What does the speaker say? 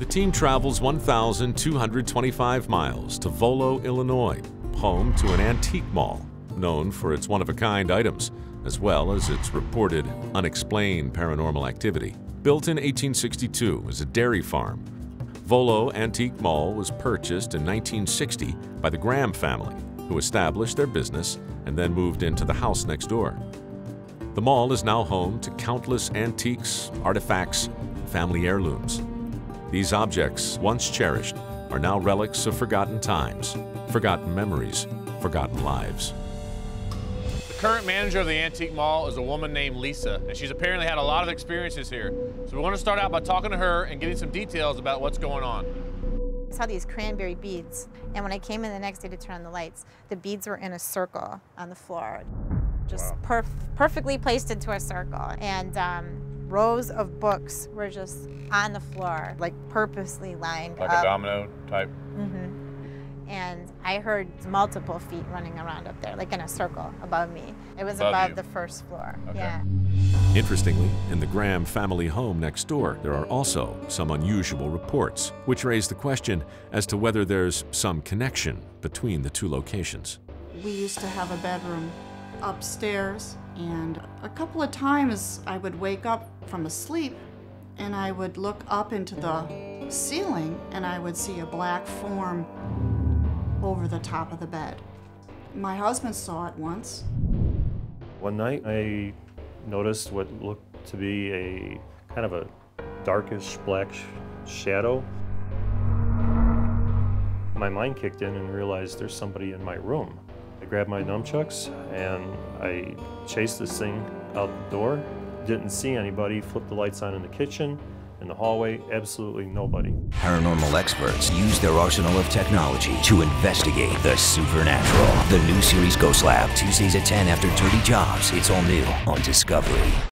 The team travels 1,225 miles to Volo, Illinois, home to an antique mall known for its one-of-a-kind items, as well as its reported unexplained paranormal activity. Built in 1862 as a dairy farm, Volo Antique Mall was purchased in 1960 by the Graham family, who established their business and then moved into the house next door. The mall is now home to countless antiques, artifacts, and family heirlooms. These objects, once cherished, are now relics of forgotten times, forgotten memories, forgotten lives. The current manager of the Antique Mall is a woman named Lisa, and she's apparently had a lot of experiences here. So we want to start out by talking to her and getting some details about what's going on. I saw these cranberry beads, and when I came in the next day to turn on the lights, the beads were in a circle on the floor, just Wow. perf perfectly placed into a circle. And um, rows of books were just on the floor, like purposely lined Like up. Like a domino type. Mm-hmm. And I heard multiple feet running around up there, like in a circle above me. It was Above above the first floor. Okay. Yeah. Interestingly, in the Graham family home next door, there are also some unusual reports, which raise the question as to whether there's some connection between the two locations. We used to have a bedroom upstairs, and a couple of times I would wake up from a sleep and I would look up into the ceiling and I would see a black form over the top of the bed. My husband saw it once. One night I noticed what looked to be a kind of a darkish black sh- shadow. My mind kicked in and realized there's somebody in my room. I grabbed my nunchucks and I chased this thing out the door. Didn't see anybody, flipped the lights on in the kitchen, in the hallway, absolutely nobody. Paranormal experts use their arsenal of technology to investigate the supernatural. The new series Ghost Lab, Tuesdays at 10 after Dirty Jobs. It's all new on Discovery.